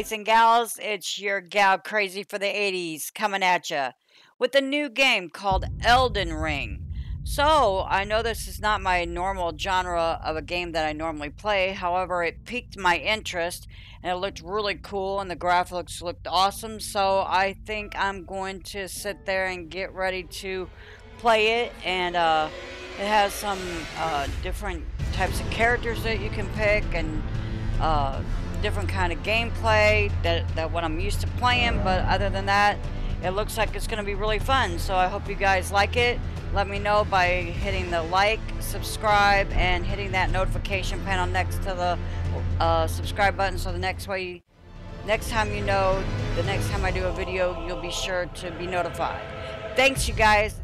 guys and gals? It's your gal crazy for the 80s coming at you with a new game called Elden Ring. So, I know this is not my normal genre of a game that I normally play. However, it piqued my interest and it looked really cool and the graphics looked awesome. So, I think I'm going to sit there and get ready to play it. And uh, it has some uh, different types of characters that you can pick and uh, different kind of gameplay that, that what I'm used to playing. But other than that, it looks like it's going to be really fun. So I hope you guys like it. Let me know by hitting the like, subscribe, and hitting that notification panel next to the uh, subscribe button. So the next way, next time you know, the next time I do a video, you'll be sure to be notified. Thanks, you guys.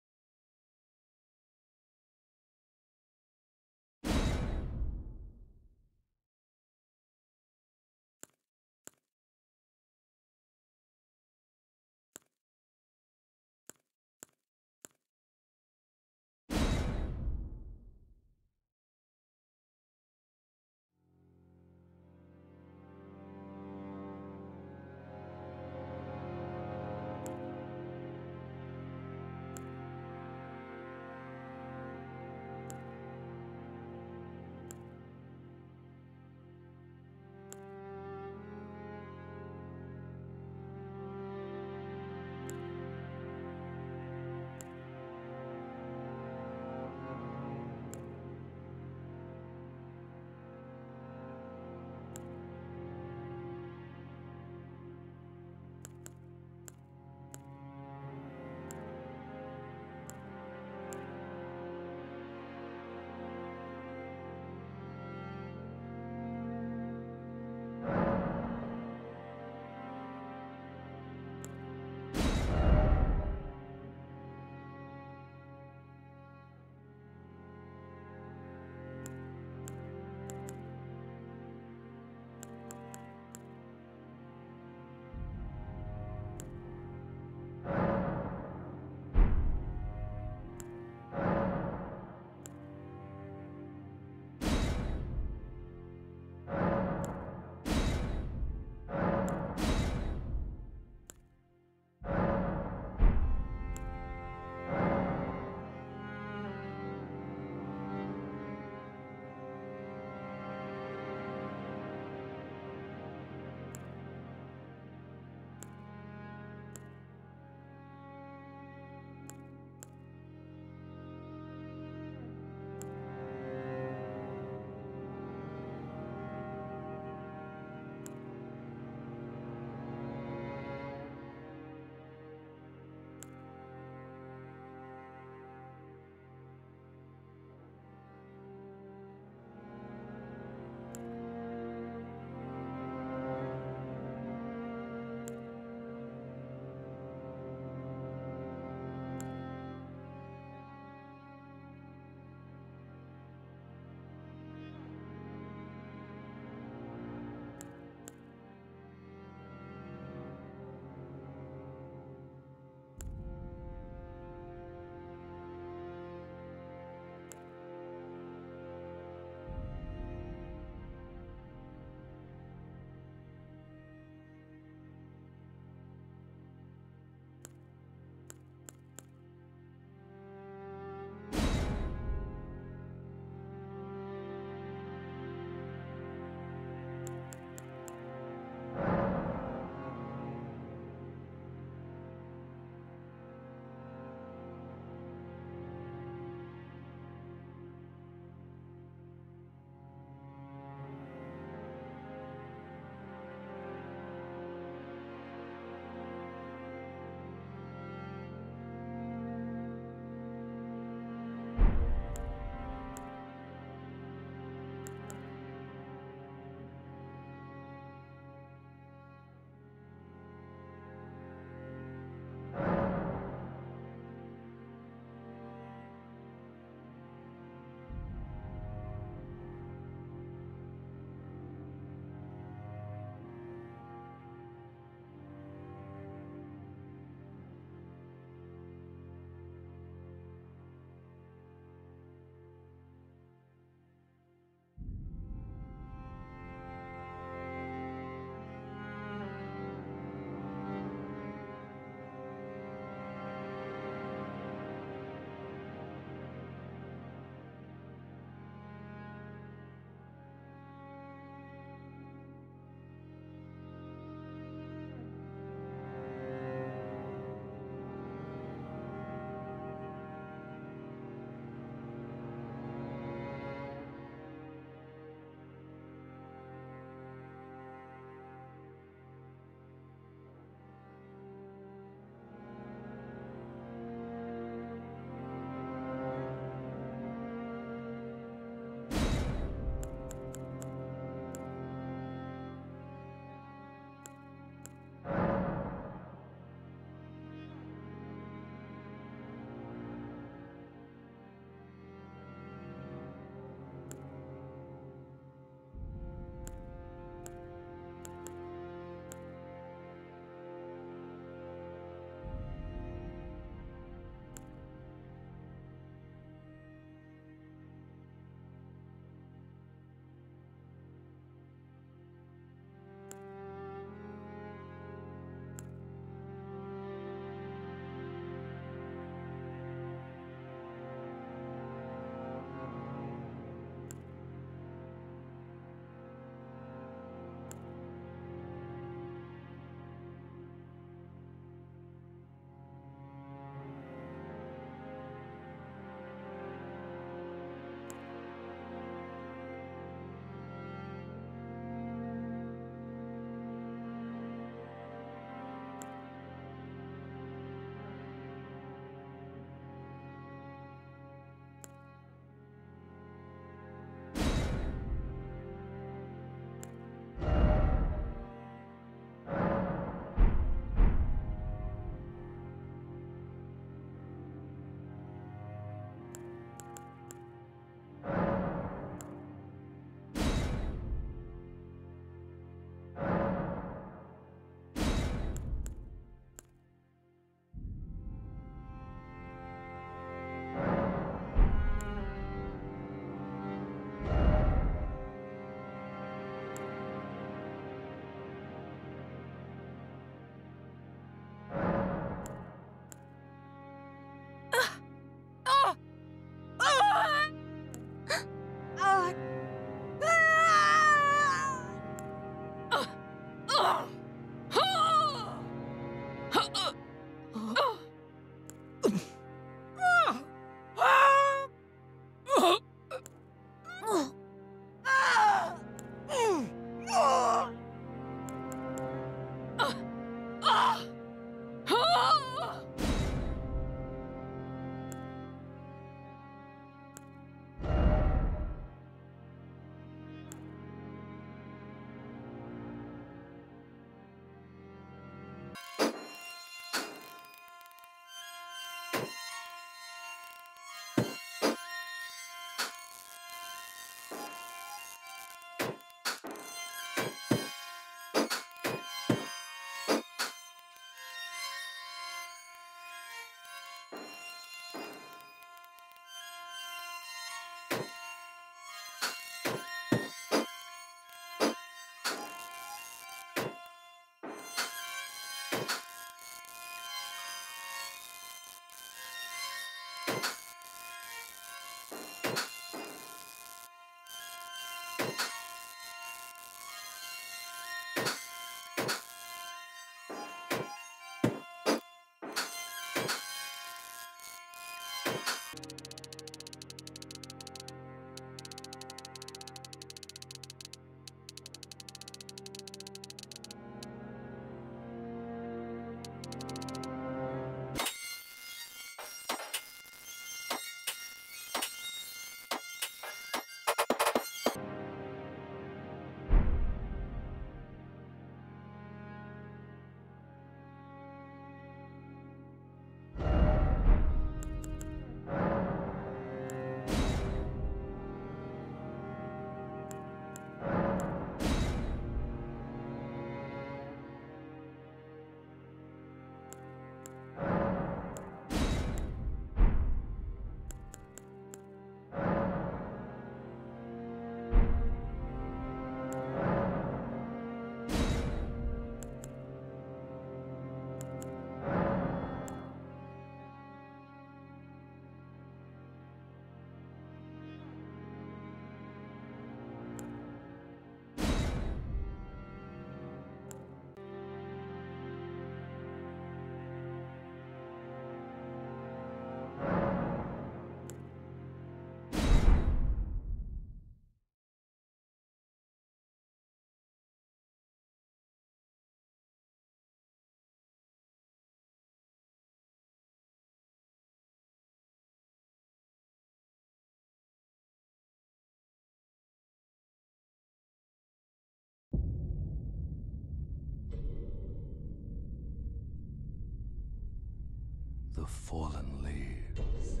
Fallen leaves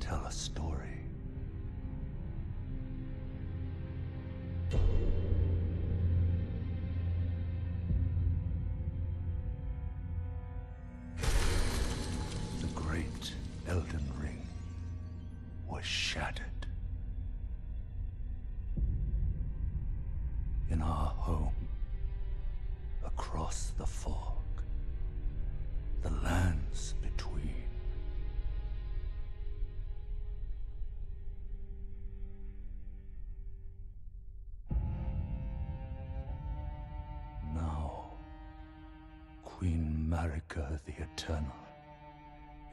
tell a story. Marika the Eternal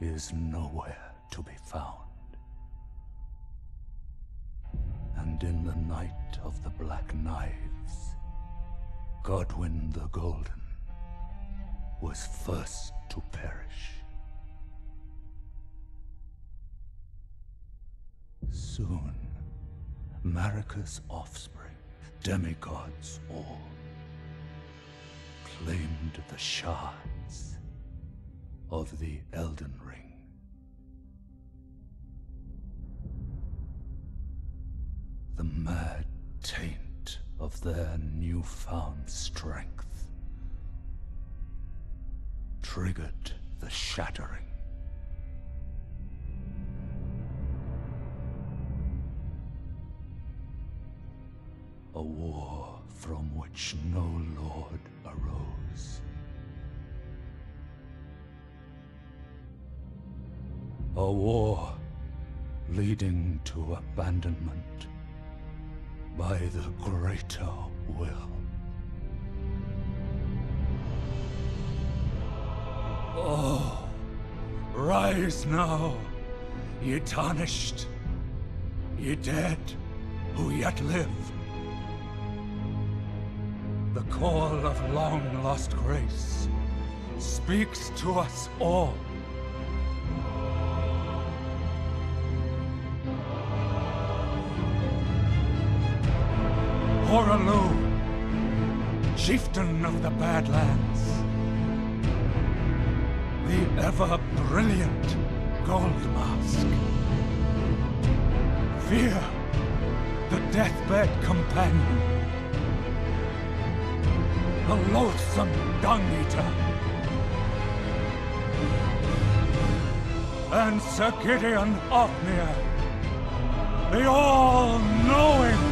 is nowhere to be found. And in the night of the Black Knives, Godwyn the Golden was first to perish. Soon, Marika's offspring, demigods all, claimed the of the Elden Ring. The mad taint of their newfound strength triggered the shattering. A war from which no lord arose. A war leading to abandonment by the greater will. Oh, rise now, ye tarnished, ye dead who yet live. The call of long lost grace speaks to us all. Hoarah Loux, chieftain of the Badlands. The ever-brilliant Gold Mask. Fia, the deathbed companion. The loathsome Dung Eater. And Sir Gideon Ofnir. The all-knowing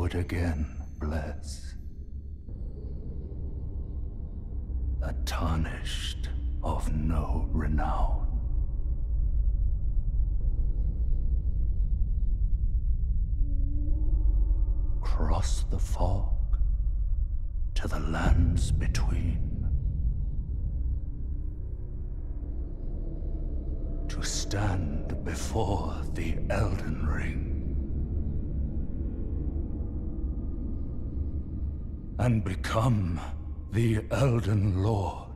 would again bless. A tarnished of no renown. Cross the fog to the lands between. to stand before the Elden Ring. And become the Elden Lord.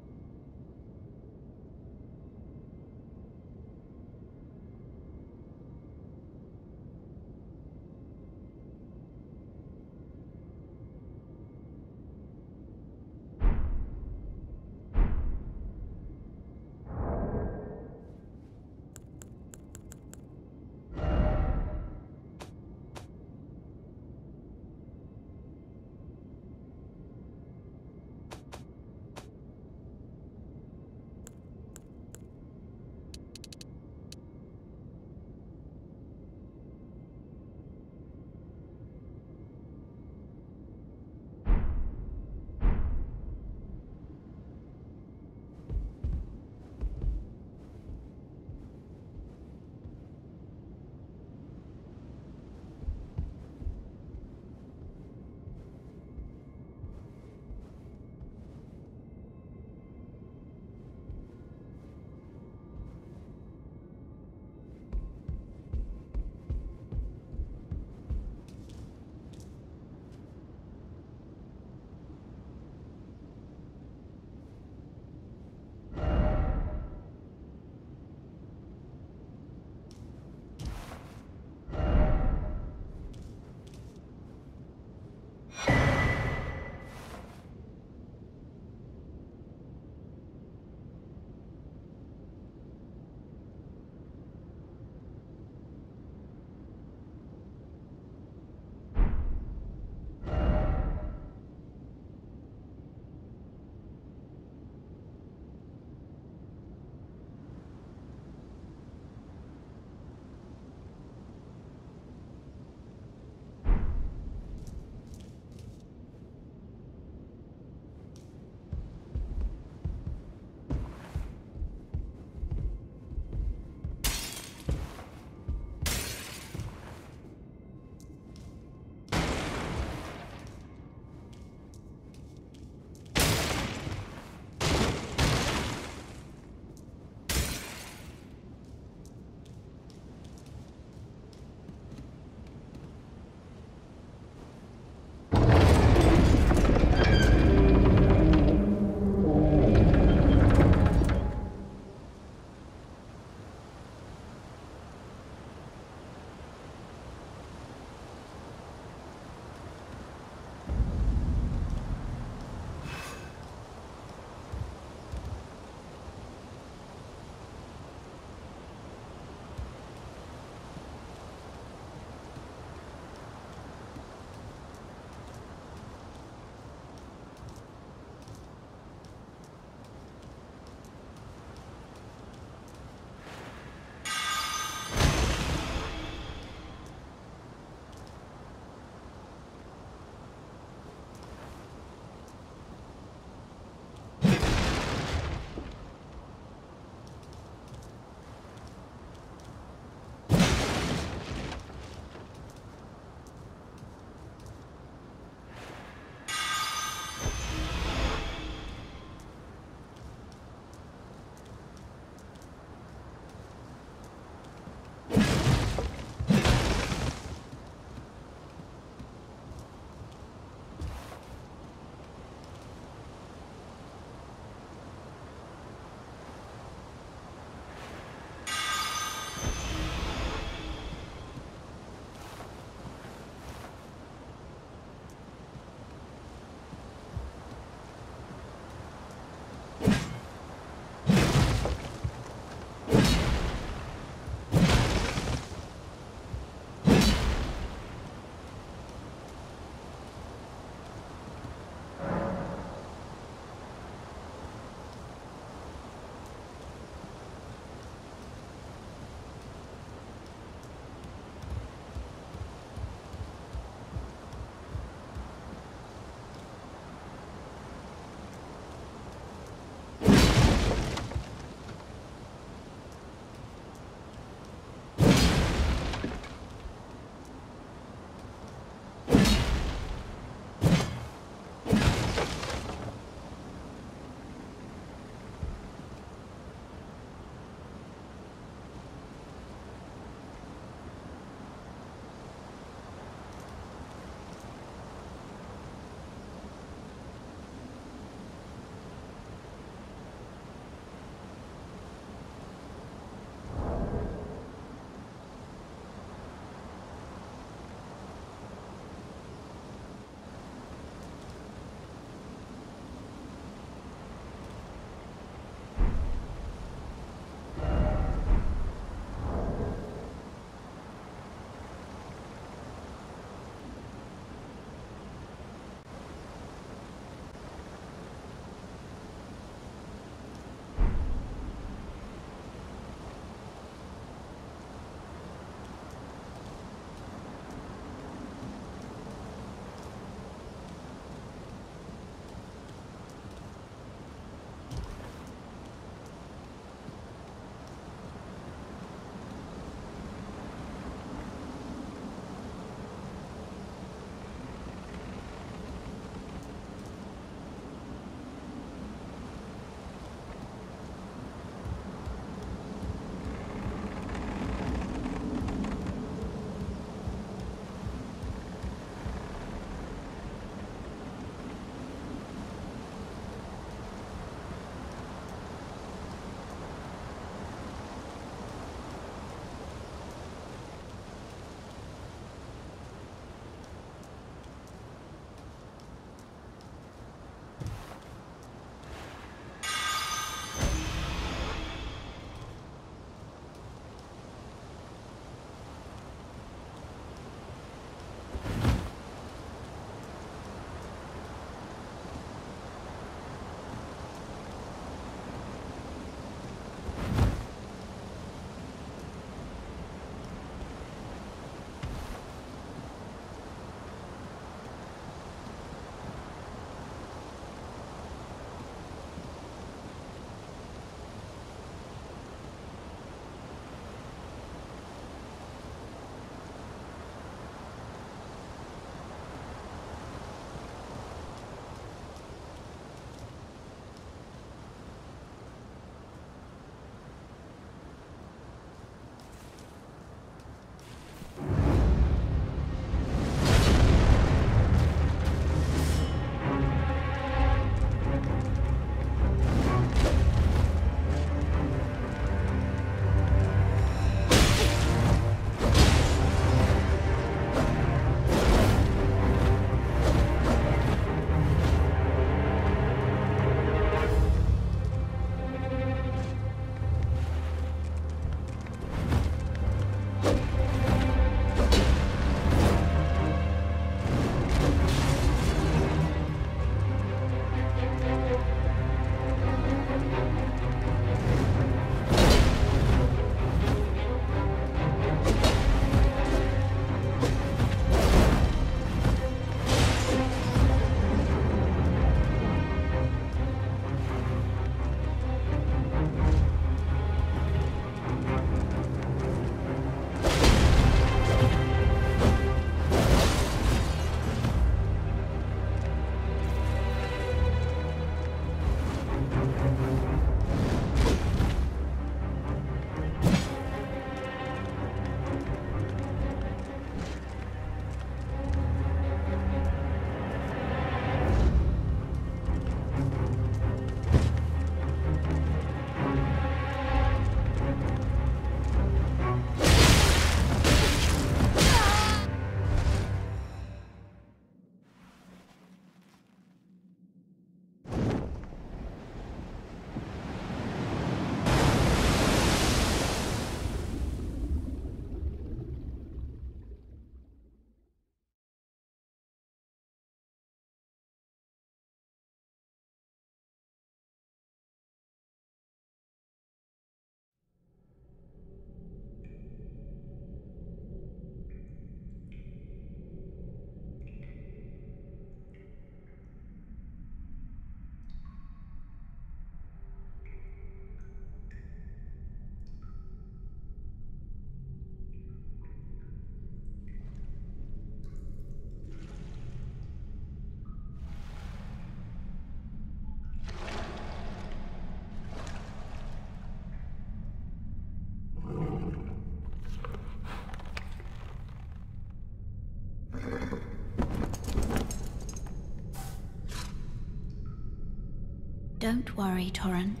Don't worry, Torrent.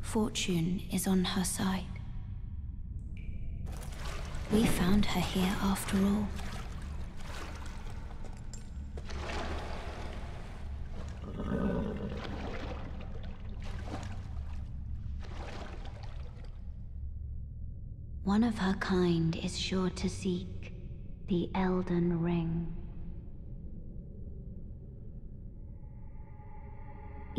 Fortune is on her side. We found her here after all. One of her kind is sure to seek the Elden Ring.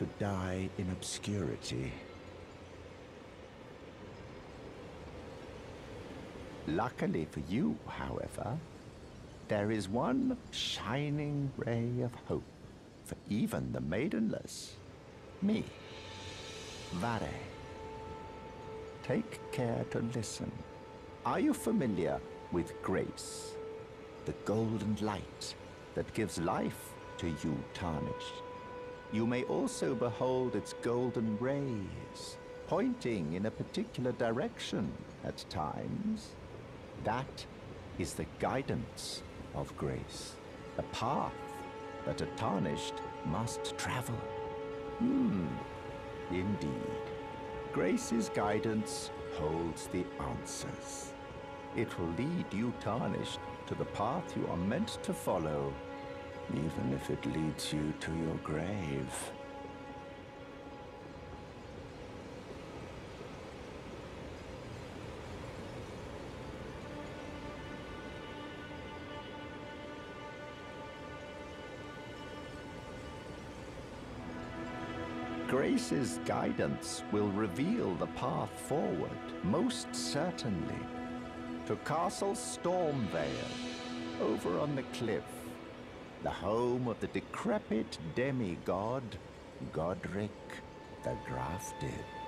to die in obscurity. Luckily for you, however, there is one shining ray of hope for even the maidenless. Me. Varré. Take care to listen. Are you familiar with grace? The golden light that gives life to you tarnished. You may also behold its golden rays, pointing in a particular direction at times. That is the guidance of grace, a path that a tarnished must travel. Hmm, indeed. Grace's guidance holds the answers. It will lead you tarnished to the path you are meant to follow, even if it leads you to your grave. Grace's guidance will reveal the path forward, most certainly. To Castle Stormveil, over on the cliff, the home of the decrepit demigod, Godric the Grafted.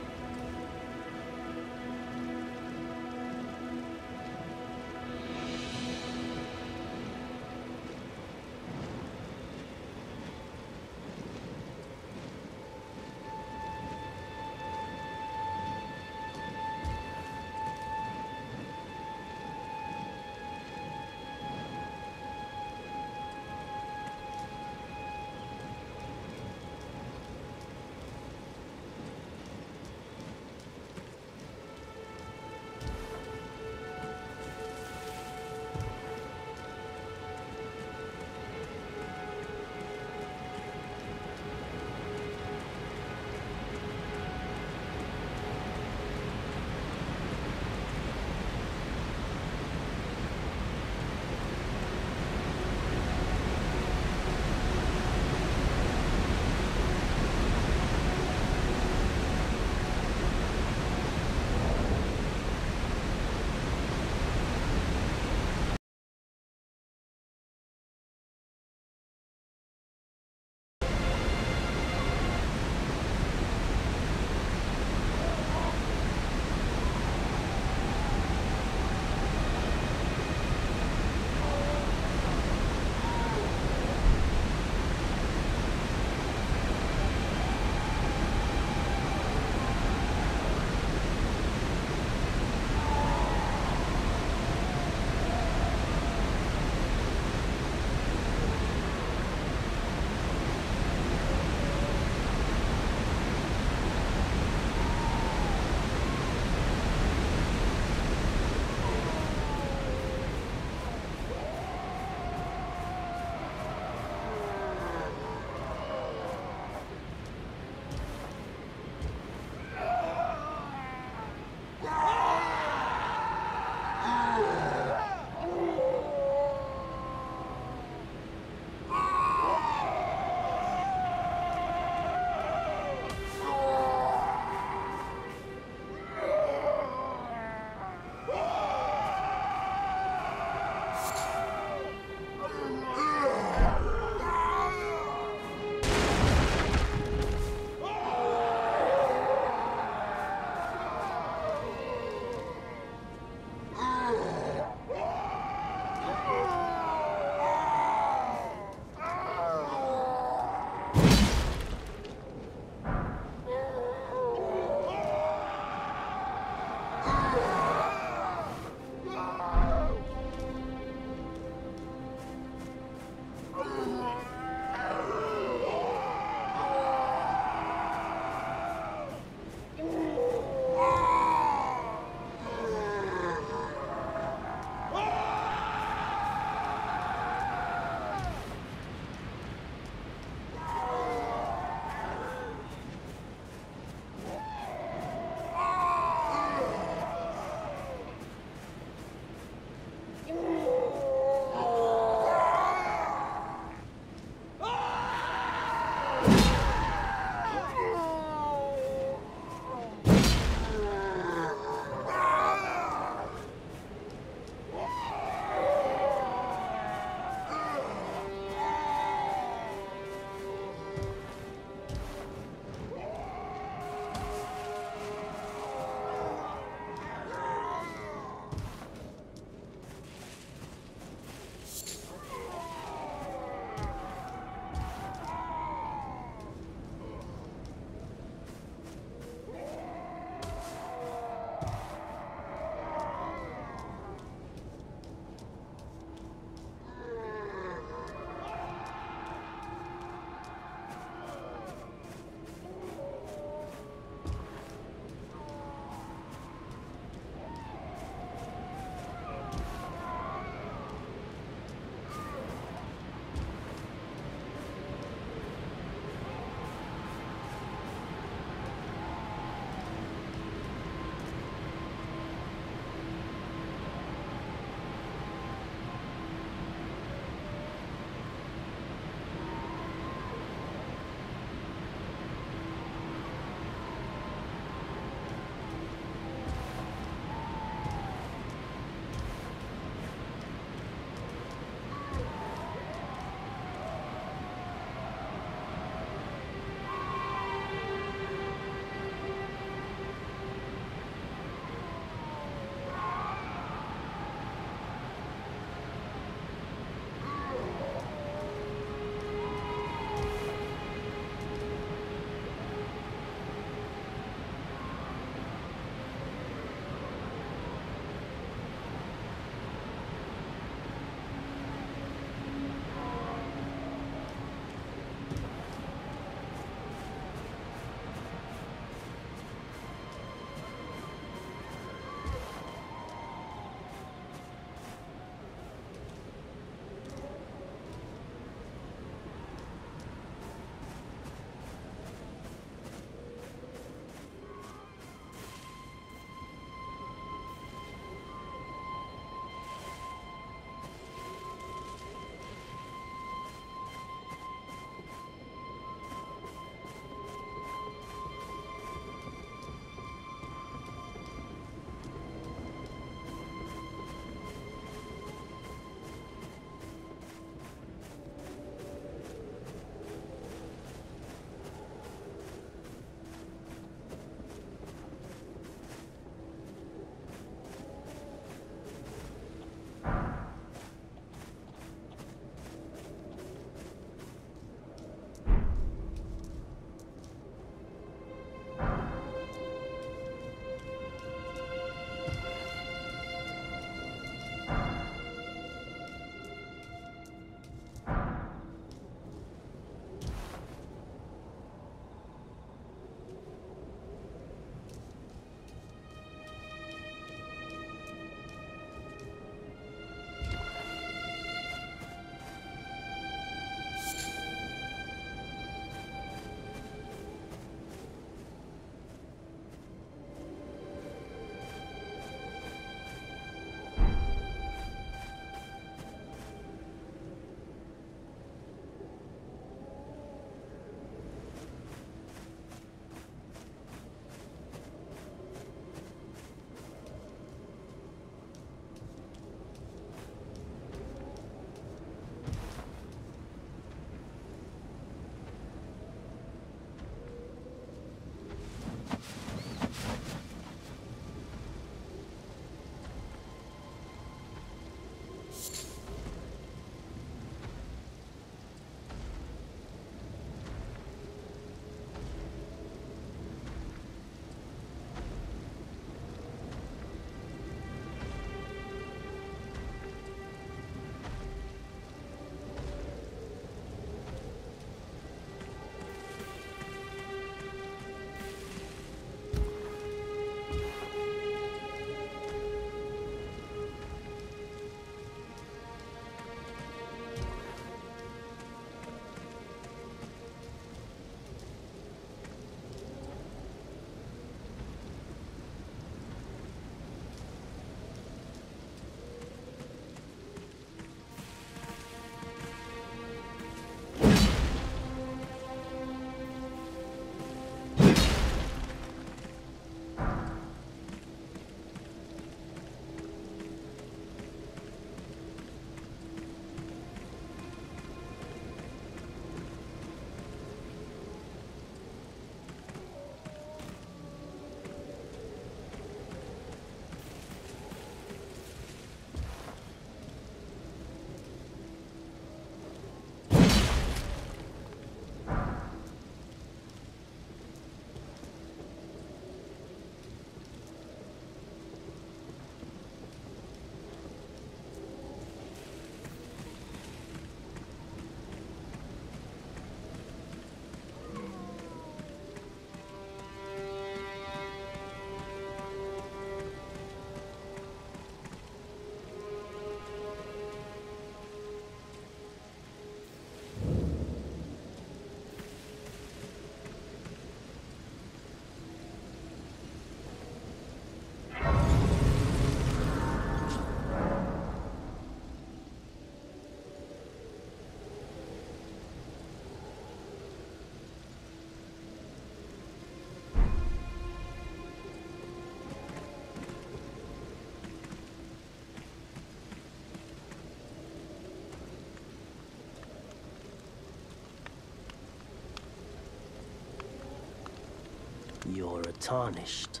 You're a tarnished.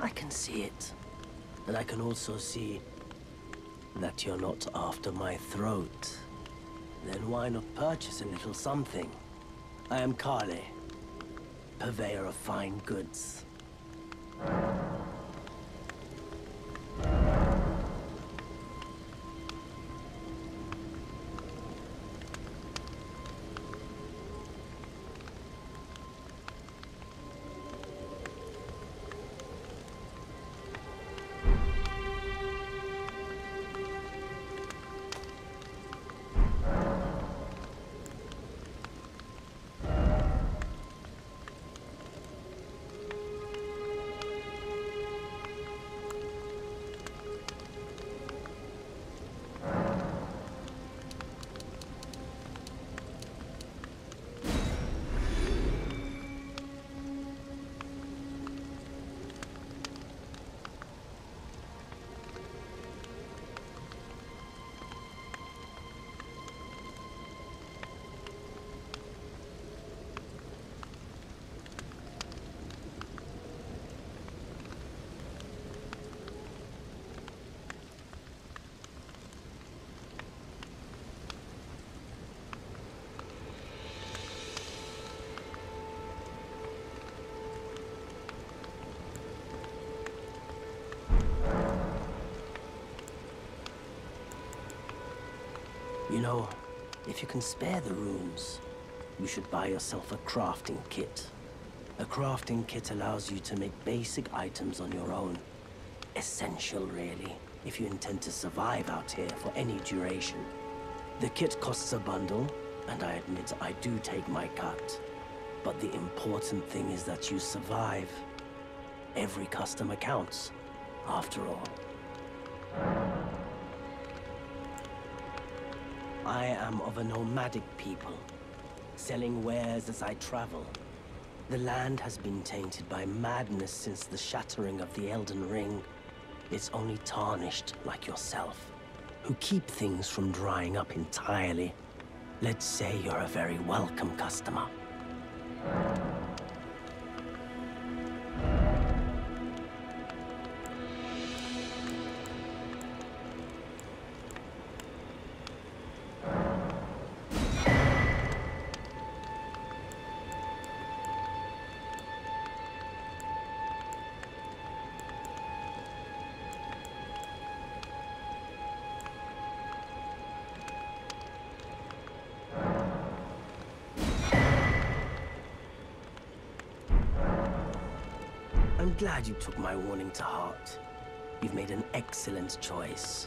I can see it. And I can also see that you're not after my throat. Then why not purchase a little something? I am Kale, purveyor of fine goods. You know, if you can spare the runes, you should buy yourself a crafting kit. A crafting kit allows you to make basic items on your own. Essential, really, if you intend to survive out here for any duration. The kit costs a bundle, and I admit I do take my cut. But the important thing is that you survive. Every customer counts, after all. I am of a nomadic people, selling wares as I travel. The land has been tainted by madness since the shattering of the Elden Ring. It's only tarnished like yourself, who keep things from drying up entirely. Let's say you're a very welcome customer. Glad you took my warning to heart. You've made an excellent choice.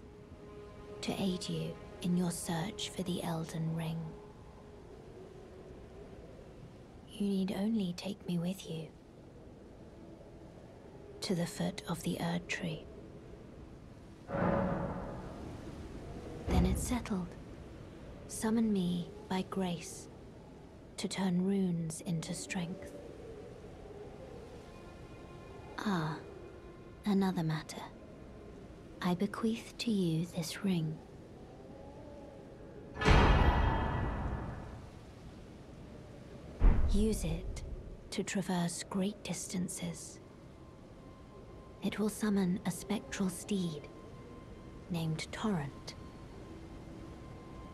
to aid you in your search for the Elden Ring. You need only take me with you to the foot of the Erd Tree. Then it's settled. Summon me by grace to turn runes into strength. Ah, another matter. I bequeath to you this ring. Use it to traverse great distances. It will summon a spectral steed named Torrent.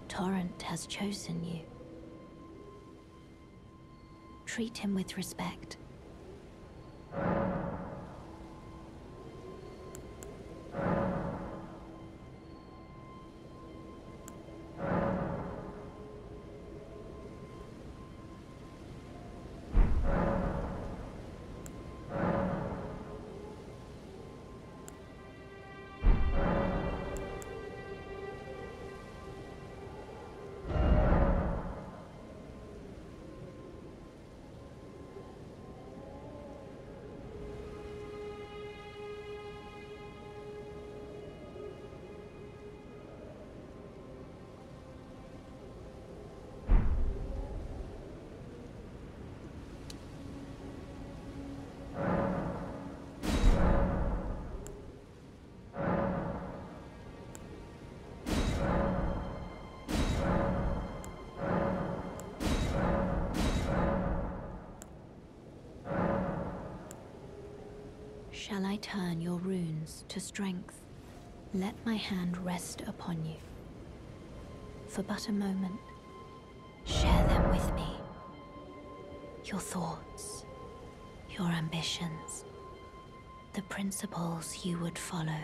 Torrent has chosen you. Treat him with respect. Turn your runes to strength? Let my hand rest upon you. For but a moment, share them with me. Your thoughts, your ambitions, the principles you would follow.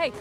Hey,